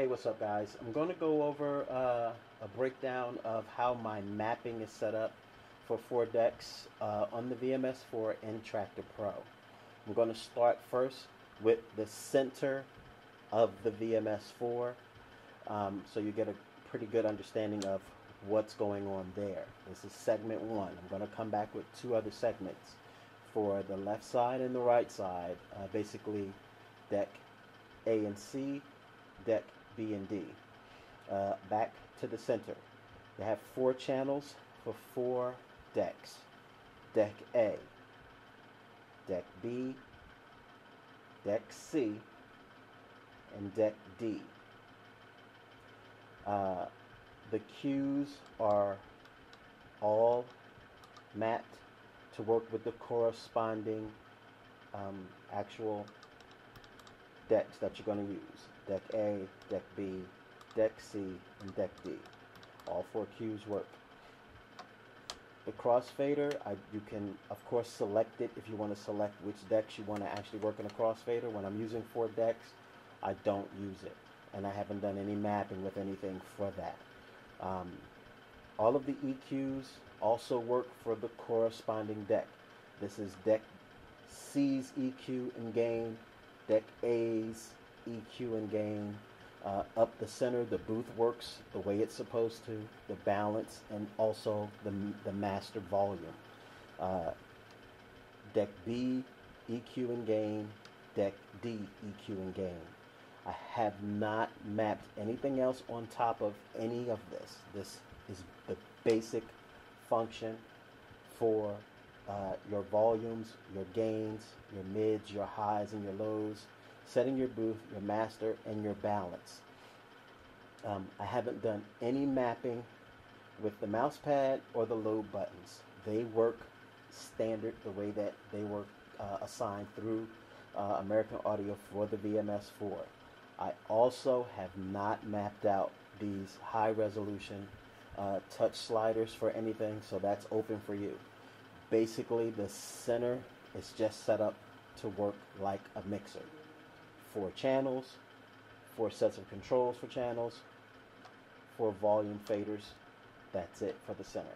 Hey, what's up, guys? I'm going to go over uh, a breakdown of how my mapping is set up for four decks uh, on the VMS4 N-Traktor Pro. I'm going to start first with the center of the VMS4 um, so you get a pretty good understanding of what's going on there. This is segment one. I'm going to come back with two other segments for the left side and the right side, uh, basically deck A and C, deck B and D. Uh, back to the center. They have four channels for four decks. Deck A, Deck B, Deck C, and Deck D. Uh, the cues are all mapped to work with the corresponding um, actual decks that you're going to use. Deck A, Deck B, Deck C, and Deck D. All four cues work. The crossfader, I, you can of course select it if you want to select which decks you want to actually work in a crossfader. When I'm using four decks, I don't use it. And I haven't done any mapping with anything for that. Um, all of the EQs also work for the corresponding deck. This is deck C's EQ and gain, deck A's EQ and gain. Uh, up the center, the booth works the way it's supposed to, the balance, and also the, the master volume. Uh, deck B, EQ and gain, deck D, EQ and gain. I have not mapped anything else on top of any of this. This is the basic function for uh, your volumes, your gains, your mids, your highs, and your lows, setting your booth, your master, and your balance. Um, I haven't done any mapping with the mouse pad or the load buttons. They work standard the way that they were uh, assigned through uh, American Audio for the VMS4. I also have not mapped out these high resolution uh, touch sliders for anything, so that's open for you. Basically, the center is just set up to work like a mixer. Four channels, four sets of controls for channels, four volume faders. That's it for the center.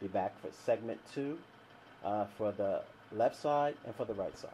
Be back for segment two uh, for the left side and for the right side.